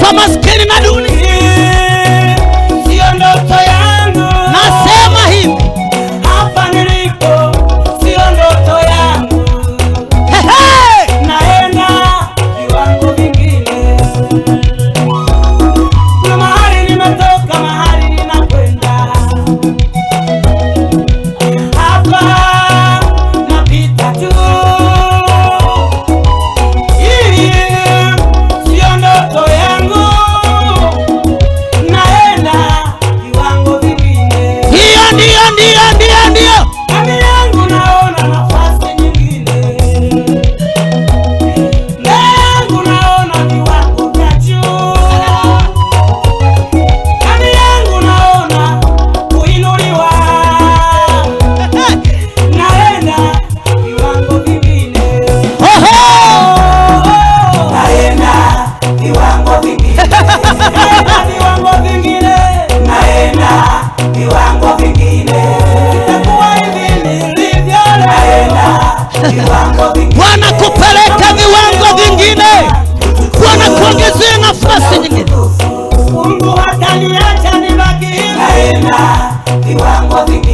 kama skeni na dunia viwango vingine. Bwana kupeleka viwango vingine. Bwana kuongezea nafasi nyingine. Mungu hataniacha nibaki naenda viwango vingine.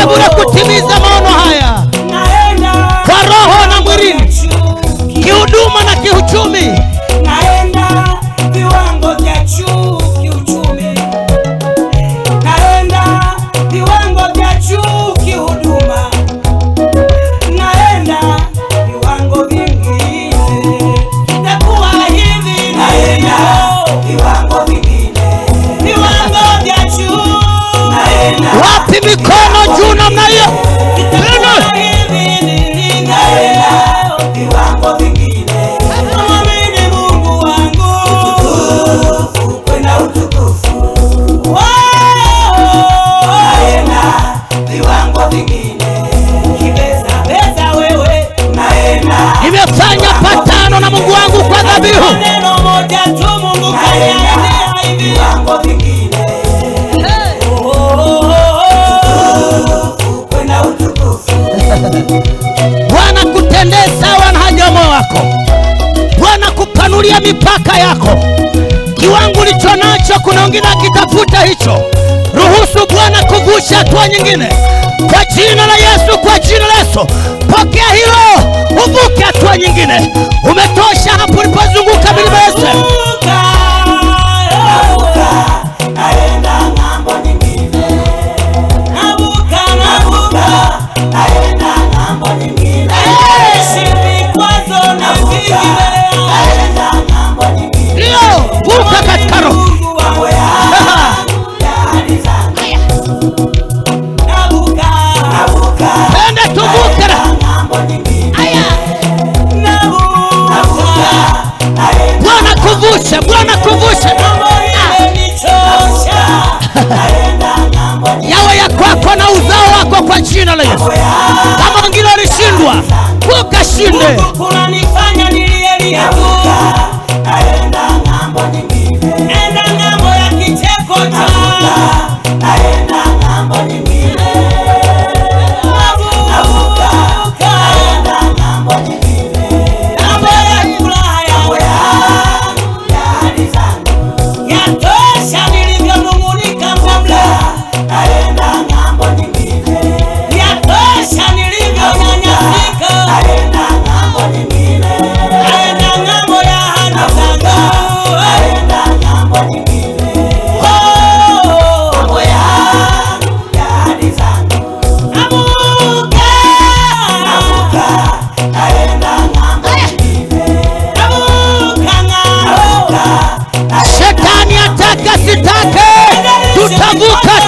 sababu ya kutimiza maono haya kwa roho na mwilini, kihuduma na kiuchumi. nilivyofanya patano na Mungu wangu kwa dhabihu. Bwana kutendee sawa na haja moyo wako, Bwana kupanulia mipaka yako, kiwango ulicho nacho, kuna wengine akitafuta hicho. Ruhusu Bwana kuvusha hatua nyingine, kwa jina la Yesu, kwa jina la Yesu, pokea hiyo nyingine kuvushe bwana kuvushe yawe ya kwako na uzao wako kwa jina la yesu. Kama wengine walishindwa ukashinde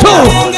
two.